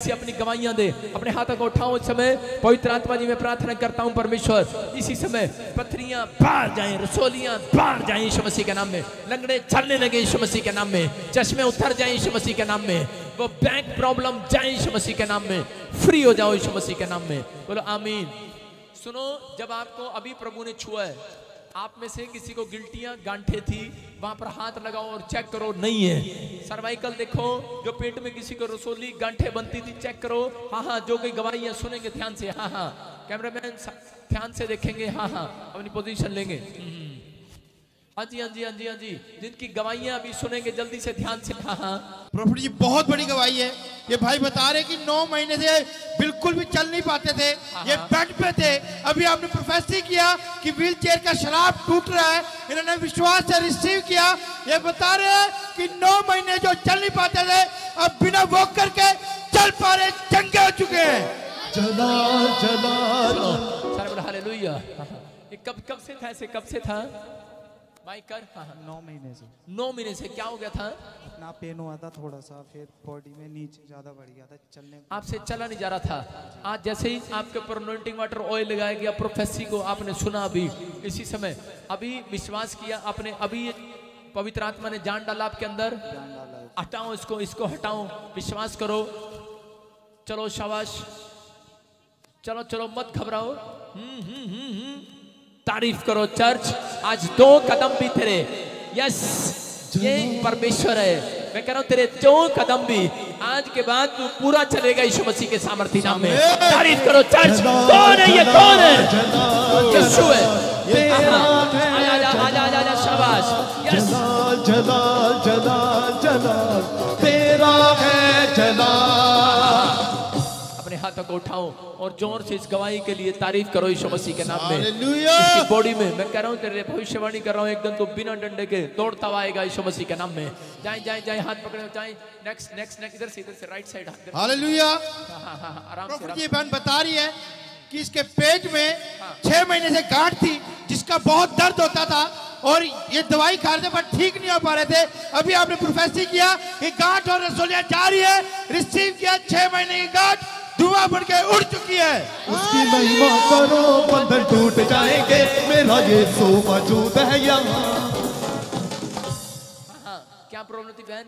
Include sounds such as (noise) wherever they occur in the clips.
से अपनी गवाइयाँ दे, अपने हाथों को उठाओ इस समय, पवित्र आत्मा जी, मैं प्रार्थना करता हूँ परमेश्वर, इसी समय पथरियाँ बाहर जाएँ, रसोलियाँ बाहर जाएँ यीशु मसीह के नाम में, लंगड़े चलने लगे यीशु मसीह के नाम में, चश्मे उतर जाए यीशु मसीह के नाम में, वो बैंक प्रॉब्लम जाए यीशु मसीह के नाम में फ्री हो जाओ यीशु मसीह के नाम में, बोलो, आमीन। सुनो, जब आपको अभी प्रभु ने छुआ है आप में से किसी को गिल्टियाँ, गांठे थी, वहाँ पर हाथ लगाओ और चेक करो, नहीं है। सर्वाइकल देखो, जो पेट में किसी को रसोली गांठे बनती थी, चेक करो। हाँ हाँ जो कोई गवाहियाँ सुनेंगे ध्यान से हाँ हाँ। कैमरामैन ध्यान से देखेंगे हाँ हाँ अपनी पोजीशन लेंगे। हम्म। हाँ जी हाँ जी हाँ जी हाँ जी। जिनकी गवाहियाँ अभी सुनेंगे जल्दी से ध्यान से हाँ हाँ प्रॉफिट जी बहुत बड़ी गवाही है। ये भाई बता रहे कि नौ महीने से बिल्कुल भी चल नहीं पाते थे। ये बेड पे थे। अभी आपने प्रोफेसरी किया कि व्हील चेयर का शराब टूट रहा है। इन्होंने विश्वास से रिसीव किया। ये बता रहे हैं कि नौ महीने जो चल नहीं पाते थे अब बिना वॉक करके चल पा रहे चंगे हो चुके हैं। चलो सारे बोला हालेलुया। हाँ, हाँ। ये कब कब से था ऐसे कब से था? माइक कर। हाँ नौ महीने से। नौ महीने से क्या हो गया था? अपना पेन हुआ था थोड़ा सा फिर बॉडी में नीचे ज़्यादा बढ़ गया था चलने आपसे चला नहीं जा रहा था। आज जैसे ही आपके ऊपर अनोइंटिंग वाटर ऑयल लगाया गया प्रोफेसी को आपने सुना अभी। इसी समय अभी विश्वास किया आपने अभी पवित्र आत्मा ने जान डाला आपके अंदर। हटाओ इसको इसको हटाओ। विश्वास करो। चलो शाबाश। चलो चलो मत घबराओ। हम्म हम्म हम्म हम्म। तारीफ़ करो चर्च। आज दो कदम भी तेरे। यस ये परमेश्वर है। मैं कह रहा हूँ तेरे दो कदम भी। आज के बाद तू पूरा चलेगा यीशु मसीह के सामर्थ्य नाम में। तारीफ़ करो चर्च। कौन है ये? कौन है? यीशु है। ये आ जा आजा आजा आजा आजा शाबाश। यस। अपने हाथों को उठाओ और ज़ोर से इस गवाही के लिए तारीफ़ करो यीशु मसीह के नाम में। इसकी बॉडी में मैं कह रहा हूँ तेरे भविष्यवाणी कर रहा हूँ एकदम तो बिना डंडे के दौड़ता हुआ आएगा यीशु मसीह के नाम में। जाए जाए जाए हाथ पकड़े जाए। नेक्स्ट नेक्स्ट नेक्स्ट इधर से इधर से राइट साइड हालेलुया। हाँ हाँ हाँ हाँ, आराम से बहन बता रही है कि इसके पेट में छह महीने से गांठ थी जिसका बहुत दर्द होता था और ये दवाई खा खाने पर ठीक नहीं हो पा रहे थे। अभी आपने प्रोफेसरी किया कि गांठ और रसोलिया जा रही है। रिसीव किया छह महीने की गांठ। धुआँ बन के उड़ चुकी है। उसकी महिमा करो बंधन टूट जाएँगे। मेरा यीशु मौजूद है यहाँ। हाँ, हाँ क्या प्रॉब्लम थी बहन?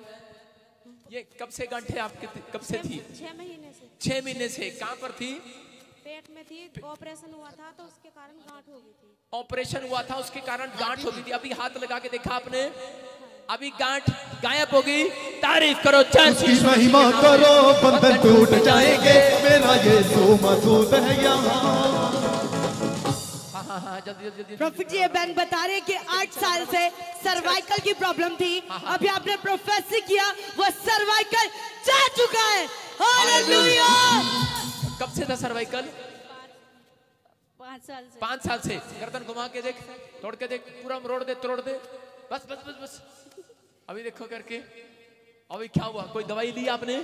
ये कब से गांठे आपके कब से थी? छह महीने से। छह महीने से। कहाँ पर थी? पेट में थी ऑपरेशन हुआ था तो उसके कारण गांठ हो गई थी। ऑपरेशन हुआ था उसके कारण गांठ हो गई थी। अभी हाथ लगा के देखा आपने? अभी गांठ गायब हो गई। तारीफ़ करो उसकी महिमा करो बंधन टूट जाएँगे। मेरा यीशु मौजूद है यहाँ। हाँ हाँ हाँ जल्दी जल्दी जल्दी। प्रॉफिट जी ये बहन बता रहे कि आठ साल से सर्वाइकल की प्रॉब्लम थी। अभी आपने प्रोफेसर किया वो सर्वाइकल जा चुका है। हालेलुया कब से था सर्वाइकल पाँच साल से। पाँच साल से। गर्दन घुमा के देख तोड़ के देख पूरा रोड दे तोड़ दे। बस बस बस बस। अभी देखो करके। अभी क्या हुआ? कोई दवाई ली आपने?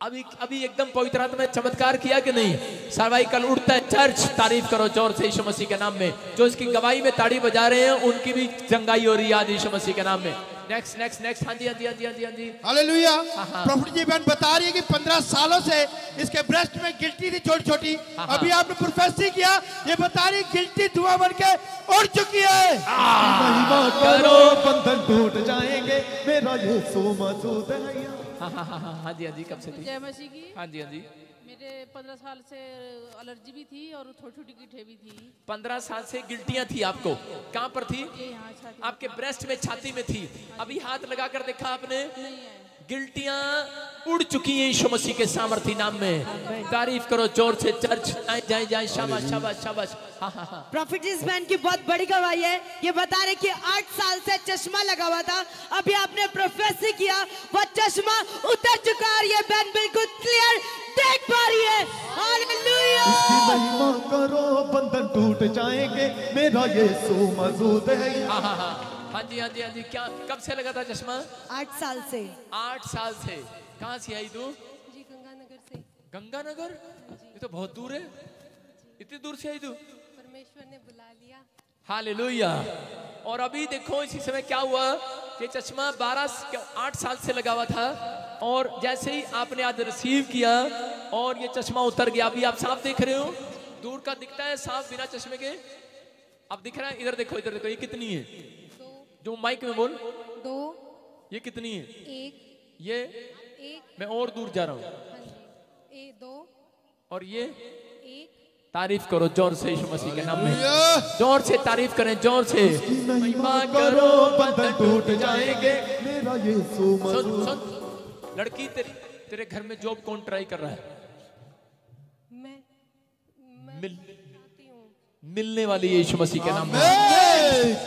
अभी अभी एकदम पवित्र आत्मा में चमत्कार किया कि नहीं? सर्वाइकल उठता है, चर्च, तारीफ़ करो ज़ोर से यीशु मसीह के नाम में। जो इसकी गवाही में ताड़ी बजा रहे हैं, उनकी भी चंगाई हो रही है आज यीशु मसीह के नाम में। नेक्स्ट नेक्स्ट नेक्स्ट हाँ जी हाँ जी हाँ जी हाँ जी हाँ जी। हालेलुया हाँ। प्रॉफिट जी बहन बता रही है कि पंद्रह सालों से इसके ब्रेस्ट में गिल्टी थी छोटी छोटी हाँ। अभी आपने प्रोफेसरी किया ये बता रही गिल्टी धुआँ बन के उड़ चुकी है। महिमा करो बंधन टूट जाएँगे। मेरा यीशु मौजूद है हाँ हाँ हाँ हाँ हाँ जी हाँ जी कब से थी? जय मसीह की। हाँ जी हाँ जी। मेरे पंद्रह साल से एलर्जी भी थी और छोटी छोटी गिठे भी थी। पंद्रह साल से गिल्टियाँ थी आपको। कहाँ पर थी? छाती आपके ब्रेस्ट में छाती में थी। अभी हाथ लगा कर देखा आपने? नहीं है। गिल्टियाँ उड़ चुकी हैं यीशु मसीह के सामर्थ्य नाम में। तारीफ़ करो ज़ोर से चर्च। जाए जाए जाए शाबाश शाबाश शाबाश। हाँ हाँ हाँ। प्रॉफिट इस बहन की बहुत बड़ी गवाही है। ये बता रहे कि आठ साल से चश्मा लगा हुआ था। अभी आपने प्रोफेसर किया वो चश्मा उतर चुका है और ये बहन बिल्कुल क्लियर देख पा रही है। हालेलुया महिमा करो बंधन टूट जाएँगे। मेरा यीशु मौजूद है। हाँ हाँ हाँ। हाँ जी हाँ जी हाँ जी। क्या कब से लगा था चश्मा? आठ साल से। आठ साल से। कहाँ से आई तू? जी गंगानगर से। गंगानगर? ये तो बहुत दूर है। इतनी दूर से आई तू? परमेश्वर ने बुला लिया। हालेलुया। और अभी देखो इसी समय क्या हुआ कि चश्मा 12 8 साल से लगा हुआ था। और जैसे ही आपने आज रिसीव किया और ये चश्मा उतर गया अभी आप साफ़ देख रहे हो? दूर का दिखता है साफ़ बिना चश्मे के। अब दिख रहा है इधर देखो इधर देखो ये कितनी है? जो माइक में बोल। दो ये कितनी है? एक ये एक मैं और दूर जा रहा हूँ। हाँ दो और ये एक। तारीफ़ करो ज़ोर से यीशु मसीह के नाम में। ज़ोर से तारीफ़ करें ज़ोर से। महिमा करो बंधन टूट जाएँगे। मेरा यीशु सुन सुन। लड़की तेरी तेरे घर में जॉब कौन ट्राई कर रहा है? मैं मैं मिल मिलने वाली यीशु मसीह के नाम में।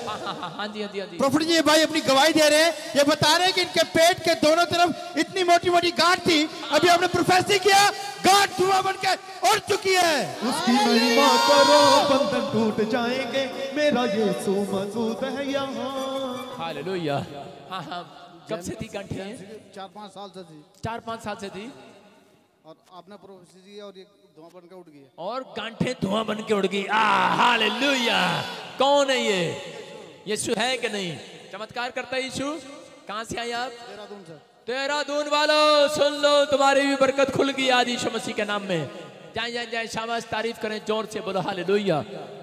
हाँ हाँ हाँ हाँ जी हाँ जी हाँ जी प्रॉफिट जी भाई अपनी गवाही दे रहे हैं। ये बता रहे हैं कि इनके पेट के दोनों तरफ़ इतनी मोटी मोटी गांठ थी। अभी हमने प्रोफेसर किया गांठ धुआँ बन के उड़ चुकी है। उसकी महिमा करो बंधन टूट जाएँगे। मेरा यीशु मौजूद है यहाँ। हालेलुया। हाँ हाँ कब से थी गांठियाँ चार पाँच साल से थी। चार पाँच साल से थी। और आपने प्रोफेसर की और ये धुआँ बन के उठ गई और गांठें धुआँ बन के उड़ गई। आ हालेलुया। कौन है ये? यीशु है कि नहीं? चमत्कार करता है यीशु। कहाँ से आए आप? देहरादून से। देहरादून वालों सुन लो तुम्हारी भी बरकत खुल गई आज यीशु मसीह के नाम में। जाए जाए जाए शाबाश तारीफ़ करें ज़ोर से बोलो हालेलुया।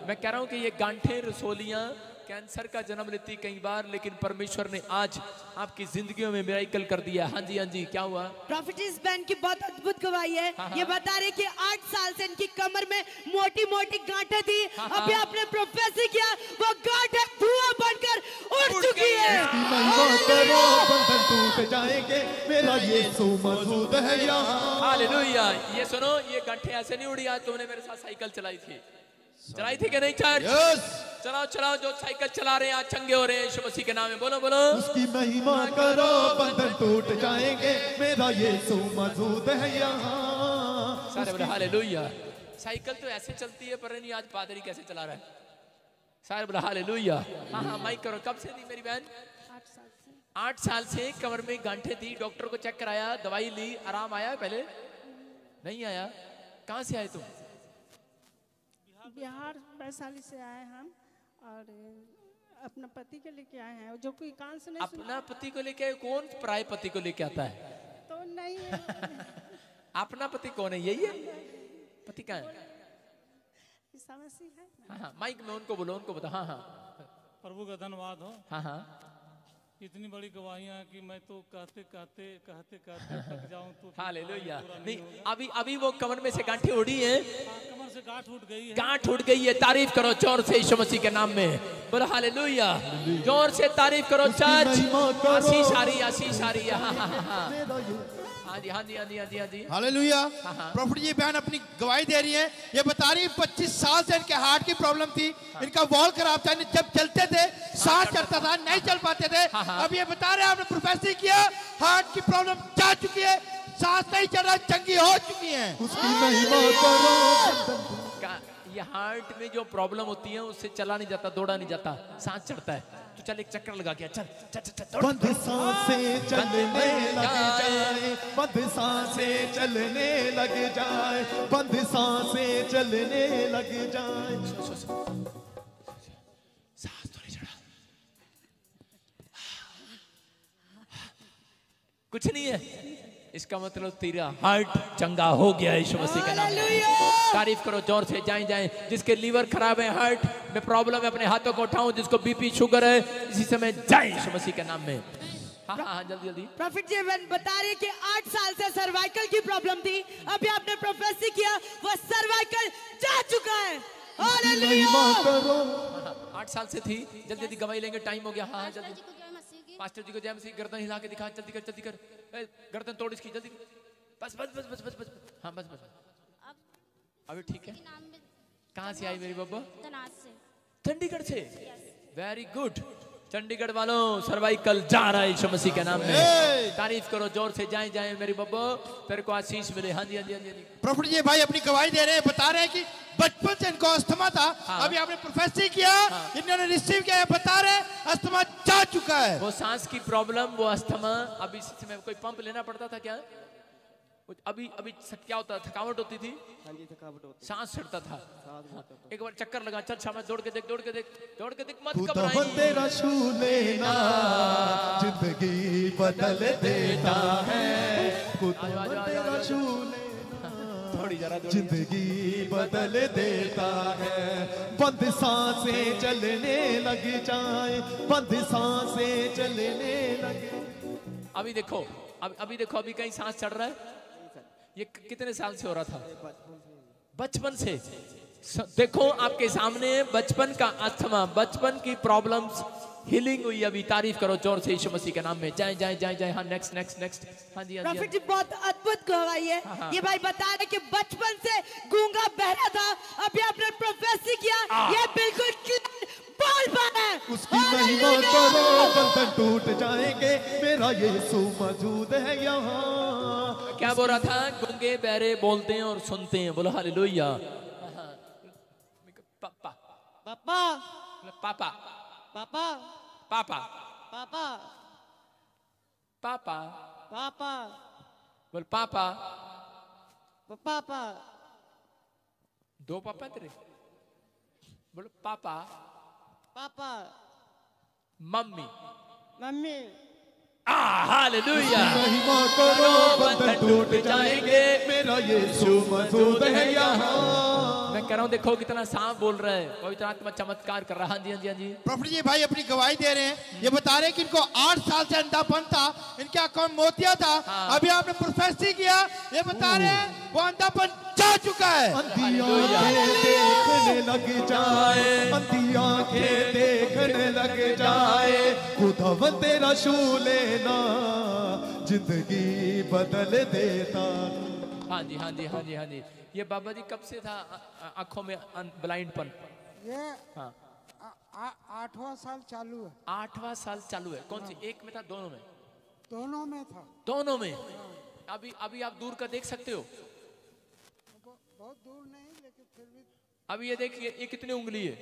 मैं कह रहा हूँ कि ये गांठे रसोलियाँ कैंसर का जन्म लेती कई बार लेकिन परमेश्वर ने आज आपकी जिंदगियों में मिराइकल कर दिया। हाँ जी हाँ जी क्या हुआ? प्रॉफिट इस बैंड की बहुत अद्भुत गवाही है। हाँ, हाँ। ये बता रहे कि आठ साल से इनकी कमर में मोटी मोटी गांठे थी। हाँ, अभी हाँ। आपने प्रोफेसर किया वो गांठें धुआँ बनकर उड़ चुकी है। उसकी महिमा करो बंधन टूट जाएँगे। मेरा यीशु मौजूद यहाँ। हालेलुया ये सुनो ये गांठें ऐसे नहीं उड़ी आज तुमने मेरे साथ साइकिल चलाई थी। चलाई थी कि नहीं चर्च यस चलाओ चलाओ जो साइकिल चला रहे हैं आज चंगे हो रहे हैं यीशु मसीह के नाम में। बोलो बोलो। उसकी महिमा करो बंधन टूट जाएँगे। मेरा यीशु मौजूद है यहाँ। सारे बोले हालेलुया। साइकिल तो ऐसे चलती है पर नहीं आज पादरी कैसे चला रहा है? सारे बोले हालेलुया। हाँ हाँ माइक करो। कब से थी मेरी बहन? आठ साल से। आठ साल से कमर में गांठे थी डॉक्टर को चेक कराया दवाई ली आराम आया पहले? नहीं आया? कहाँ से आए तुम? बिहार वैशाली से आए हम और अपना पति के लेके आए हैं। जो कोई कान से नहीं अपना पति को लेके आए कौन पराय पति को लेके आता है? तो नहीं है। (laughs) अपना पति कौन है? यही है? पति कहाँ है? ईसा है। हाँ हाँ माइक में उनको बोलो उनको बता हाँ हाँ। प्रभु का धन्यवाद हो। हाँ हाँ। इतनी बड़ी गवाहियाँ कि मैं तो कहते कहते कहते कहते थक जाऊँ तो हाँ ले लो नहीं नहीं अभी अभी वो कमर में से गांठी उड़ी हैं। हाँ, कमर से गांठ उठ गई है। गांठ उठ गई है तारीफ़ करो ज़ोर से यीशु मसीह के नाम में। बोलो हालेलुया। ज़ोर से तारीफ़ करो चर्च। आशीष आ रही है आशीष आ रही है। हाँ हाँ हाँ हाँ हाँ जी हाँ जी हाँ जी हाँ जी हाँ जी। हालेलुया। हाँ, हाँ। प्रॉफिट जी बहन अपनी गवाही दे रही है। ये बता रही है 25 साल से इनके हार्ट की प्रॉब्लम थी। इनका वॉल खराब था जब चलते थे सांस चढ़ता था नहीं चल पाते थे। अब ये बता रहे आपने प्रोफेसर किया हार्ट की प्रॉब्लम जा चुकी है सांस नहीं चल रहा चंगी हो चुकी है। उसकी महिमा करो ये हार्ट में जो प्रॉब्लम होती है उससे चला नहीं जाता दौड़ा नहीं जाता सांस चढ़ता है। तो चल एक चक्कर लगा के चल चल चल, चल बंद साँसें चलने लग जाए बंद साँसें चलने लग जाए बंद साँसें चलने लग जाए। सांस थोड़ी चढ़ा। कुछ नहीं है। इसका मतलब तेरा हार्ट चंगा हो गया यीशु मसीह का नाम तारीफ़ करो ज़ोर से जाएँ जाएँ। जिसके लीवर खराब है हार्ट में प्रॉब्लम है अपने हाथों को उठाऊं। जिसको बीपी शुगर है इसी समय जाए यीशु मसीह के नाम में। हाँ हाँ हाँ जल्दी जल्दी। प्रॉफिट जी बहन बता रहे कि आठ साल से सर्वाइकल की प्रॉब्लम थी। अभी आपने प्रोफेसर किया वो सर्वाइकल जा चुका है। हालेलुया। करो। आठ साल से थी। जल्दी जल्दी गवाही लेंगे टाइम हो गया। हाँ जल्दी। पास्टर जी को जय मसीह गर्दन हिला के दिखा जल्दी कर जल्दी कर। ए, गर्दन तोड़ इसकी जल्दी। कर। बस बस बस बस बस बस। हाँ बस बस अभी ठीक है। के नाम में कहाँ से आई मेरी बब्बा? चंडीगढ़ से। वेरी गुड चंडीगढ़ वालों सर्वाइकल जा रहा है यीशु मसीह के नाम में। तारीफ़ करो ज़ोर से जाए जाए मेरी बब्बो। तेरे को आशीष मिले। हाँ जी हाँ जी हाँ जी, हाँ जी। प्रॉफिट जी भाई अपनी गवाही दे रहे हैं बता रहे हैं कि बचपन से इनको अस्थमा था। हाँ। अभी आपने प्रोफेसर किया हाँ। इन्होंने रिसीव किया बता रहे अस्थमा जा चुका है। वो सांस की प्रॉब्लम वो अस्थमा अभी इस समय कोई पंप लेना पड़ता था क्या? अभी अभी क्या होता थकावट होती थी? हाँ जी थकावट होती सांस चढ़ता था। होता एक बार चक्कर लगा चल शाम दौड़ के देख दौड़ के देख दौड़ के देख मत खुदा तेरा छू लेना ज़िंदगी बदल देता है। तेरा छू लेना थोड़ी जरा ज़िंदगी बदल देता है। बंद साँसें चलने लग जाए। बंद साँसें चलने लगे अभी देखो अब अभी देखो अभी कहीं सांस चढ़ रहा है? ये कितने साल से हो रहा था? बचपन से। देखो आपके सामने बचपन का अस्थमा बचपन की प्रॉब्लम्स हीलिंग हुई अभी तारीफ़ करो ज़ोर से यीशु मसीह के नाम में। जय जय जय जय हाँ नेक्स्ट नेक्स्ट नेक्स्ट हाँ जी हाँ जी, प्रॉफिट जी बहुत अद्भुत गवाही है। हाँ, हाँ। ये भाई बता रहे कि बचपन से गूँगा बहरा था अभी आपने प्रोफेसी किया ये बिल्कुल बोल पा उसकी महिमा करो बंधन टूट जाएँगे मेरा यीशु मौजूद है यहाँ। क्या बोल रहा था? गूँगे बहरे बोलते हैं और सुनते हैं। बोलो हालेलुया पापा। पापा। पापा। पापा पापा पापा पापा पापा बोल पापा पापा दो पापा तेरे बोलो पापा पापा मम्मी मम्मी हालेलुया महिमा करो बंधन टूट जाएँगे मेरा यीशु मौजूद है यहाँ कह रहा हूँ देखो कितना सांप बोल रहा है पवित्र आत्मा चमत्कार कर रहा है। हाँ जी हाँ जी हाँ जी। प्रॉफिट जी भाई अपनी गवाही दे रहे हैं। ये बता रहे हैं कि इनको आठ साल से अंधापन था इनके अकाउंट मोतिया था हाँ। अभी आपने प्रोफेसी किया। ये बता रहे हैं वो अंधापन जा चुका है। देखने लग जाए। अंधी देखने लग जाए। खुदा तेरा छू लेना ज़िंदगी बदल देता। हाँ जी हाँ जी हाँ जी हाँ जी ये बाबा जी कब से था? आँखों में ब्लाइंडपन ये हाँ। आ- आ- आठवां साल चालू है। आठवां साल चालू है। कौन सी? एक में था दोनों में? दोनों में था। दोनों में? अभी अभी आप दूर का देख सकते हो। बहुत दूर नहीं लेकिन फिर भी अभी ये देखिए ये कितनी उंगली है?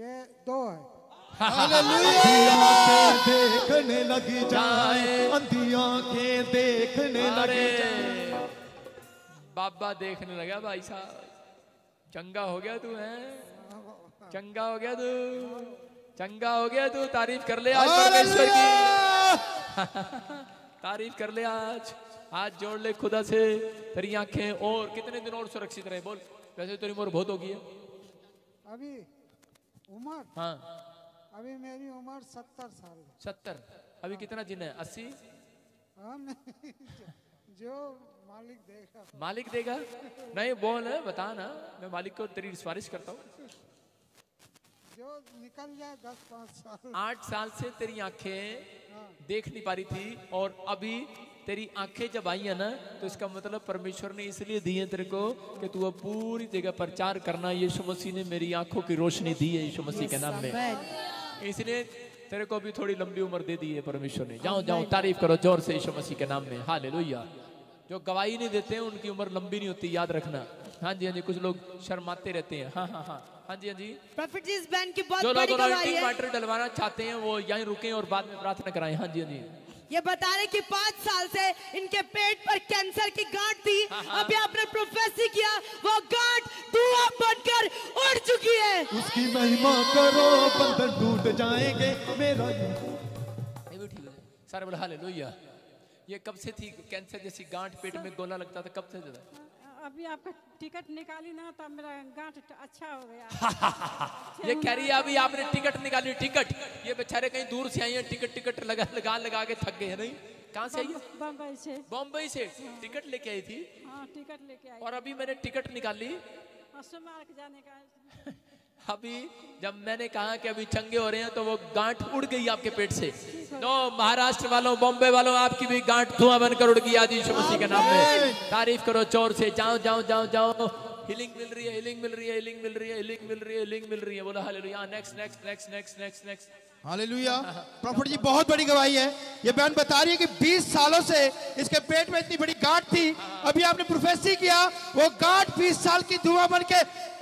ये दो है। देखने लगी जाए अंधी आँखें देखने लग जाए। बाबा देखने लगा भाई साहब। चंगा हो गया तू है? चंगा हो गया तू। चंगा हो गया तू। तारीफ़ कर ले आज परमेश्वर की। (laughs) तारीफ़ कर ले आज। आज जोड़ ले खुदा से। तेरी आँखें और कितने दिन और सुरक्षित रहे बोल। वैसे तेरी उम्र बहुत होगी अभी उम्र? हाँ। अभी मेरी उम्र सत्तर साल सत्तर। अभी कितना जिन है? अस्सी? हाँ जो मालिक देगा। मालिक देगा? नहीं बोल बता ना मैं मालिक को तेरी सिफारिश करता हूँ। जो निकल जाए दस पाँच साल। आठ साल से तेरी आँखें देख नहीं पा रही थी और अभी तेरी आँखें जब आई है ना तो इसका मतलब परमेश्वर ने इसलिए दी है तेरे को कि तू अब पूरी जगह प्रचार करना यीशु मसीह ने मेरी आँखों की रोशनी दी है यीशु मसीह के नाम में। इसलिए तेरे को भी थोड़ी लंबी उम्र दे दी है परमेश्वर ने। जाओ जाओ तारीफ़ करो ज़ोर से यीशु मसीह के नाम में। हालेलुया। जो गवाही नहीं देते हैं उनकी उम्र लंबी नहीं होती याद रखना। हाँ जी हाँ जी कुछ लोग शर्माते रहते हैं। हाँ हाँ हाँ। हाँ जी हाँ जी। प्रॉफिट जी इस बैंड की बहुत जो लोग है। वाटर डलवाना चाहते हैं वो यहीं रुकें और बाद में प्रार्थना कराएँ। हाँ जी हाँ जी। ये बता रहे कि पाँच साल से इनके पेट पर कैंसर की गांठ थी। अभी आपने प्रोफेसी किया वो गांठ धुआँ बनकर उड़ चुकी है। उसकी महिमा करो बंधन टूट जाएँगे। मेरा ये भी ठीक है सारे बोले हालेलुया। ये कब से थी कैंसर जैसी गांठ पेट में गोला लगता था? कब से ज़्यादा? अभी आपका टिकट निकाली ना तब मेरा गांठ अच्छा हो गया। (laughs) ये कह रही है अभी आपने टिकट निकाली टिकट। ये बेचारे कहीं दूर से आई है टिकट टिकट लगा लगा लगा के थक गए हैं नहीं? कहाँ से आई है? बम्बई से। बॉम्बे से। टिकट लेके आई थी? हाँ टिकट लेके आई। और अभी मैंने टिकट निकाली। हाँ, सोमवार जाने का। (laughs) अभी जब मैंने कहा कि अभी चंगे हो रहे हैं तो वो गांठ उड़ गई आपके पेट से। नो महाराष्ट्र वालों बॉम्बे वालों आपकी भी गांठ धुआँ बनकर उड़ गई आदि मसीह के नाम में। तारीफ़ करो चोर से जाओ जाओ जाओ जाओ। हिलिंग मिल रही है हीलिंग मिल रही है हीलिंग मिल रही है हीलिंग मिल रही है हीलिंग मिल रही है। बोला hallelujah. Next next next next next next hallelujah. Prophet ji बहुत बड़ी गवाही है। ये बहन बता रही है कि 20 सालों से इसके पेट में इतनी बड़ी गांठ थी अभी आपने प्रोफेसी किया वो गांठ 20 साल की धुआँ बन के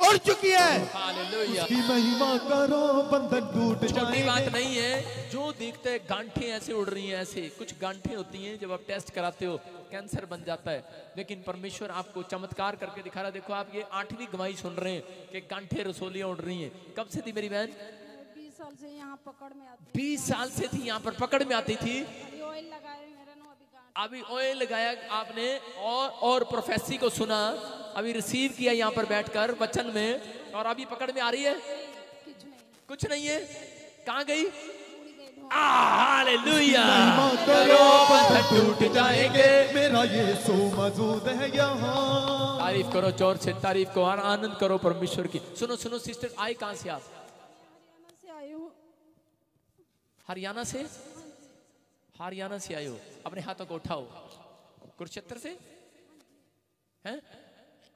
उड़ चुकी है। हालेलुया। की महिमा करो बंधन टूट छोटी बात नहीं है। जो देखते हैं गांठें ऐसे उड़ रही हैं ऐसे। कुछ गांठें होती हैं जब आप टेस्ट कराते हो कैंसर बन जाता है। लेकिन परमेश्वर आपको चमत्कार करके दिखा रहा है। देखो आप ये आठवीं गवाही सुन रहे हैं कि गांठें रसोलियाँ उड़ रही हैं। कब से थी मेरी बहन? साल से यहाँ पकड़ में आती बीस साल से थी यहाँ पर पकड़ में आती थी। अभी ऑयल लगाए मेरे अभी ऑयल लगाया आपने और और प्रोफेसी को सुना। अभी रिसीव किया यहाँ पर बैठकर वचन में। और अभी पकड़ में आ रही है? कुछ नहीं। कुछ नहीं है? कहाँ गई? करो टूट जाएँगे। मेरा यीशु मौजूद है यहाँ। तारीफ़ करो चोर से तारीफ़ को और आनंद करो परमेश्वर की। सुनो सुनो सिस्टर आए कहाँ से आप हरियाणा से आई हूँ हरियाणा से हरियाणा से आए हो। अपने हाथों को उठाओ। कुरुक्षेत्र से? हैं?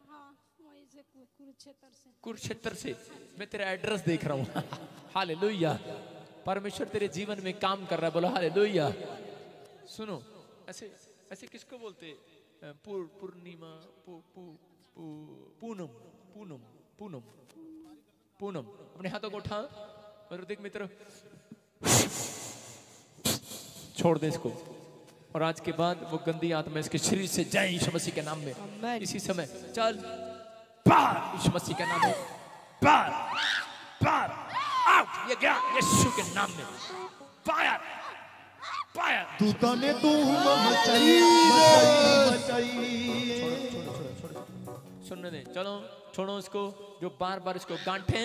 हाँ कुरुक्षेत्र से। मैं तेरा एड्रेस देख रहा हूँ। (laughs) हालेलुया। परमेश्वर तेरे जीवन में काम कर रहा है। बोलो हालेलुया। सुनो ऐसे ऐसे किसको बोलते? पूर्णिमा पू, पू, पू, पूनम पूनम पूनम पूनम। अपने हाथों को उठा और देख मित्र छोड़ दे इसको। और आज के बाद वो गंदी आत्मा इसके शरीर से जाए यीशु मसीह के नाम में। इसी समय चल। बाहर यीशु मसीह के नाम में। बाहर बाहर आउट ये गया यीशु के नाम में। फायर फायर दूता ने तू मचाई मचाई मचाई सुनने दे चलो छोड़ो इसको। जो बार बार इसको गांठे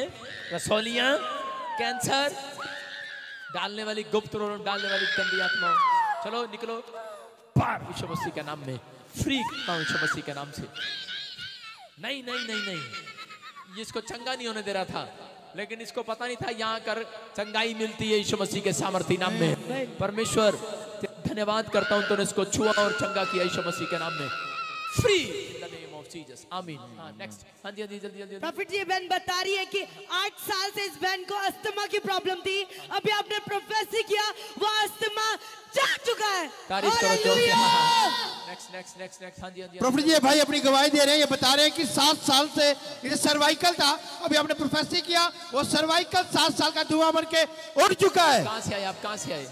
रसौलियाँ कैंसर डालने वाली गुप्त रोग डालने वाली गंदी आत्मा चलो, निकलो। बाहर यीशु मसीह के नाम में। फ्री करता हूँ यीशु मसीह के नाम से। नहीं नहीं नहीं नहीं। ये इसको चंगा नहीं होने दे रहा था। लेकिन इसको पता नहीं था, यहाँ कर चंगाई मिलती है यीशु मसीह के सामर्थ्य नाम में। परमेश्वर, धन्यवाद करता हूँ तूने इसको छुआ और चंगा किया यीशु मसीह के नाम में। फ्री। जीसस आमीन हाँ नेक्स्ट हाँ जी हाँ जी जल्दी जल्दी प्रॉफिट ये बहन बता रही है कि आठ साल से इस बहन को अस्थमा की प्रॉब्लम थी। अभी आपने प्रोफेसी किया वो अस्थमा जा चुका है। तारीफ़ करो! नेक्स्ट नेक्स्ट नेक्स्ट नेक्स्ट हाँ जी हाँ जी प्रॉफिट जी भाई अपनी गवाही दे रहे हैं ये बता रहे हैं कि सात साल से ये सर्वाइकल था अभी आपने प्रोफेसी किया वो सर्वाइकल सात साल का धुआँ बन के उड़ चुका है। कहाँ से आए आप? कहाँ से आए?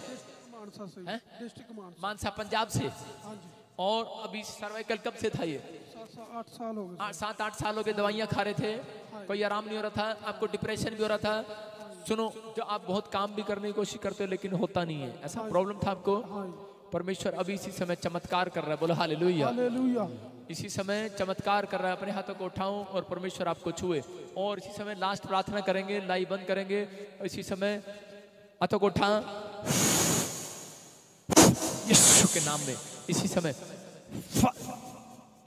मानसा से। हैं? डिस्ट्रिक्ट मानसा मानसा पंजाब से? हाँ जी। और अभी सर्वाइकल कब से था ये? आठ साल हो गए सात आठ सालों के दवाइयाँ खा रहे थे। कोई आराम नहीं हो रहा था आपको डिप्रेशन भी हो रहा था। सुनो जो आप बहुत काम भी करने की कोशिश करते हो लेकिन होता नहीं है। ऐसा प्रॉब्लम था आपको? परमेश्वर अभी इसी समय चमत्कार कर रहा है। बोलो हालेलुया। हालेलुया। इसी समय चमत्कार कर रहा है। अपने हाथों को उठाऊं और परमेश्वर आपको छुए। और इसी समय लास्ट प्रार्थना करेंगे लाई बंद करेंगे। इसी समय हाथों को उठा। यीशु के नाम में। इसी समय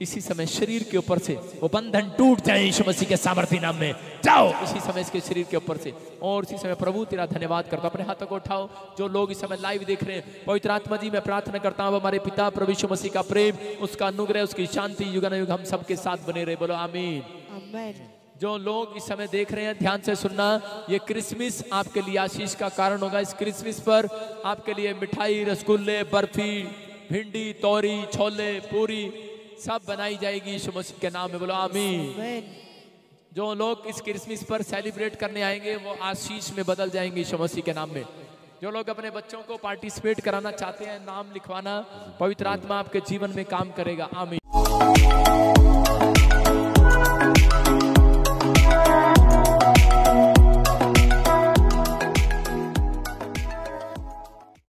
इसी समय शरीर के ऊपर से वो बंधन टूट जाए यीशु मसीह के सामर्थ्य नाम में। जाओ। इसी समय इसके शरीर के ऊपर से। और इसी समय प्रभु तेरा धन्यवाद करता हूँ। अपने हाथों को उठाओ। जो लोग इस समय लाइव देख रहे हैं पवित्र आत्मा जी मैं प्रार्थना करता हूँ हमारे पिता प्रभु यीशु मसीह का प्रेम उसका अनुग्रह उसकी शांति युग युग हम सबके साथ बने रहे। बोलो आमीन। जो लोग इस समय देख रहे हैं ध्यान से सुनना ये क्रिसमस आपके लिए आशीष का कारण होगा। इस क्रिसमस पर आपके लिए मिठाई रसगुल्ले बर्फ़ी भिंडी तोरी छोले पूरी सब बनाई जाएगी यीशु मसीह के नाम में बोलो आमीन। जो लोग इस क्रिसमस पर सेलिब्रेट करने आएँगे वो आशीष में बदल जाएँगे यीशु मसीह के नाम में। जो लोग अपने बच्चों को पार्टिसिपेट कराना चाहते हैं नाम लिखवाना पवित्र आत्मा आपके जीवन में काम करेगा। आमीन।